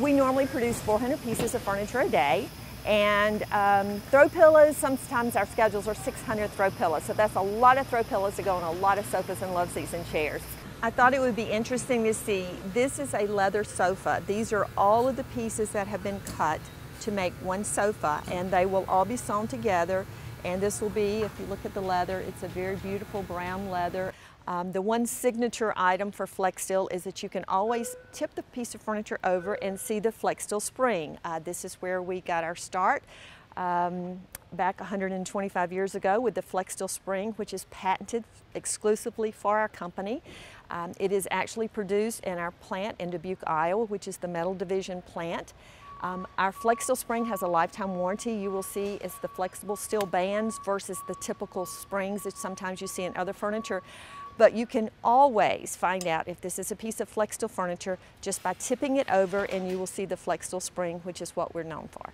we normally produce 400 pieces of furniture a day. And um, throw pillows, sometimes our schedules are 600 throw pillows. So that's a lot of throw pillows to go on a lot of sofas and love seats and chairs. I thought it would be interesting to see, this is a leather sofa. These are all of the pieces that have been cut to make one sofa and they will all be sewn together and this will be, if you look at the leather, it's a very beautiful brown leather. Um, the one signature item for Flexsteel is that you can always tip the piece of furniture over and see the Flexsteel spring. Uh, this is where we got our start um, back 125 years ago with the Flexsteel spring, which is patented exclusively for our company. Um, it is actually produced in our plant in Dubuque, Iowa, which is the metal division plant. Um, our Flexsteel spring has a lifetime warranty. You will see it's the flexible steel bands versus the typical springs that sometimes you see in other furniture. But you can always find out if this is a piece of Flexsteel furniture just by tipping it over and you will see the Flexsteel spring, which is what we're known for.